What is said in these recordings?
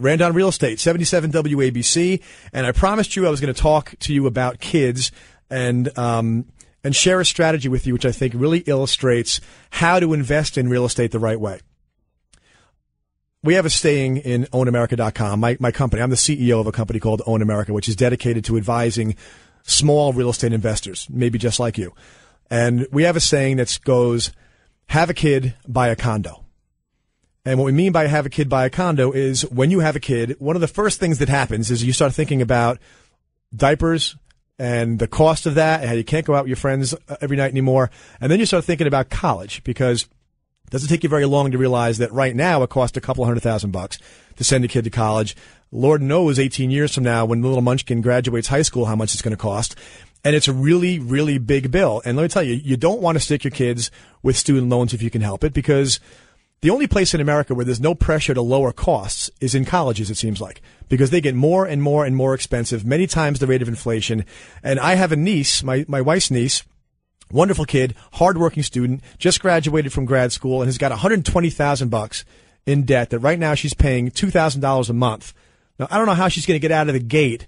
Rand on Real Estate, 77 WABC. And I promised you I was going to talk to you about kids and, um, and share a strategy with you, which I think really illustrates how to invest in real estate the right way. We have a staying in ownamerica.com, my, my company. I'm the CEO of a company called Own America, which is dedicated to advising small real estate investors, maybe just like you. And we have a saying that goes, have a kid, buy a condo. And what we mean by have a kid, buy a condo is when you have a kid, one of the first things that happens is you start thinking about diapers and the cost of that and how you can't go out with your friends uh, every night anymore. And then you start thinking about college because it doesn't take you very long to realize that right now it costs a couple hundred thousand bucks to send a kid to college. Lord knows 18 years from now when the little Munchkin graduates high school how much it's going to cost. And it's a really, really big bill. And let me tell you, you don't want to stick your kids with student loans if you can help it because the only place in America where there's no pressure to lower costs is in colleges, it seems like, because they get more and more and more expensive, many times the rate of inflation. And I have a niece, my, my wife's niece, wonderful kid, hardworking student, just graduated from grad school and has got 120,000 bucks in debt that right now she's paying $2,000 a month. Now, I don't know how she's going to get out of the gate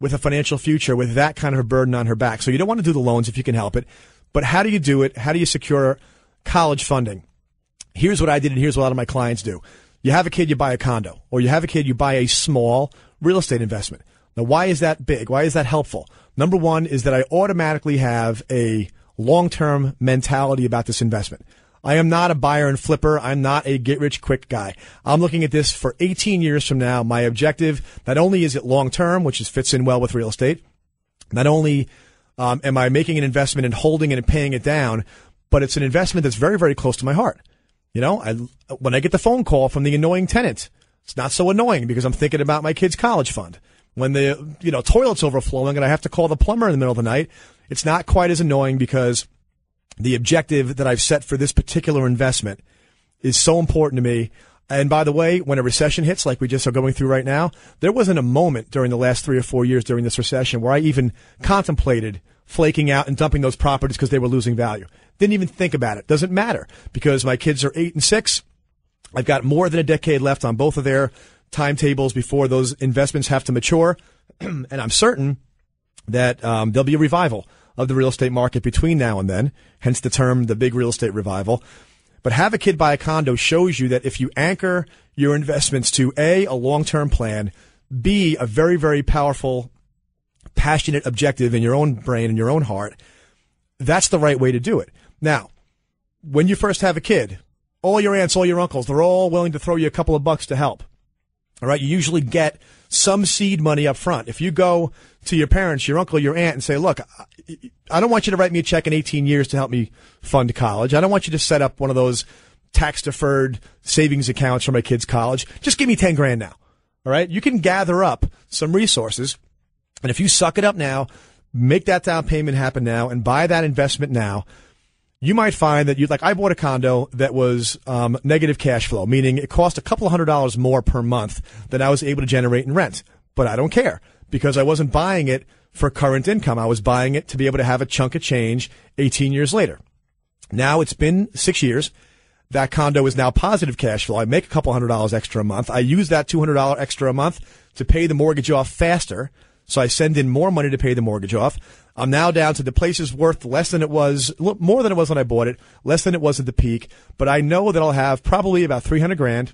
with a financial future with that kind of a burden on her back. So you don't want to do the loans if you can help it. But how do you do it? How do you secure college funding? Here's what I did and here's what a lot of my clients do. You have a kid, you buy a condo, or you have a kid, you buy a small real estate investment. Now, why is that big? Why is that helpful? Number one is that I automatically have a long-term mentality about this investment. I am not a buyer and flipper. I'm not a get rich quick guy. I'm looking at this for 18 years from now. My objective, not only is it long term, which is, fits in well with real estate, not only um, am I making an investment and holding it and paying it down, but it's an investment that's very, very close to my heart. You know, I, when I get the phone call from the annoying tenant, it's not so annoying because I'm thinking about my kid's college fund. When the, you know, toilet's overflowing and I have to call the plumber in the middle of the night, it's not quite as annoying because the objective that I've set for this particular investment is so important to me. And by the way, when a recession hits, like we just are going through right now, there wasn't a moment during the last three or four years during this recession where I even contemplated flaking out and dumping those properties because they were losing value. Didn't even think about it. Doesn't matter because my kids are eight and six. I've got more than a decade left on both of their timetables before those investments have to mature. and I'm certain that um, there'll be a revival of the real estate market between now and then, hence the term the big real estate revival. But have a kid buy a condo shows you that if you anchor your investments to A, a long term plan, B, a very, very powerful passionate objective in your own brain and your own heart, that's the right way to do it. Now, when you first have a kid, all your aunts, all your uncles, they're all willing to throw you a couple of bucks to help. All right. You usually get some seed money up front. If you go to your parents, your uncle, your aunt and say, look, I don't want you to write me a check in 18 years to help me fund college. I don't want you to set up one of those tax deferred savings accounts for my kids' college. Just give me 10 grand now. All right. You can gather up some resources and if you suck it up now, make that down payment happen now, and buy that investment now, you might find that you like I bought a condo that was um, negative cash flow, meaning it cost a couple hundred dollars more per month than I was able to generate in rent. But I don't care because I wasn't buying it for current income. I was buying it to be able to have a chunk of change 18 years later. Now it's been six years. That condo is now positive cash flow. I make a couple hundred dollars extra a month. I use that $200 extra a month to pay the mortgage off faster so I send in more money to pay the mortgage off. I'm now down to the place is worth less than it was, more than it was when I bought it, less than it was at the peak. But I know that I'll have probably about 300 grand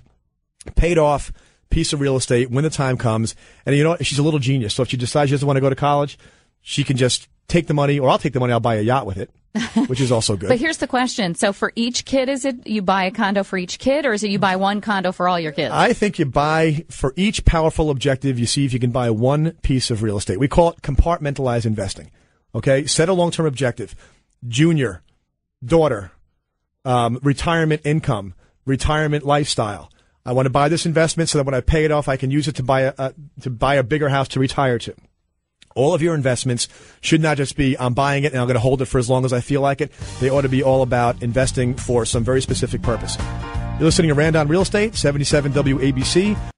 paid off piece of real estate when the time comes. And you know what? She's a little genius. So if she decides she doesn't want to go to college, she can just take the money, or I'll take the money. I'll buy a yacht with it, which is also good. but here's the question: so for each kid, is it you buy a condo for each kid, or is it you buy one condo for all your kids? I think you buy for each powerful objective. You see if you can buy one piece of real estate. We call it compartmentalized investing. Okay, set a long-term objective: junior, daughter, um, retirement income, retirement lifestyle. I want to buy this investment so that when I pay it off, I can use it to buy a, a to buy a bigger house to retire to all of your investments should not just be I'm buying it and I'm going to hold it for as long as I feel like it. They ought to be all about investing for some very specific purpose. You're listening to Rand on Real Estate, 77 WABC.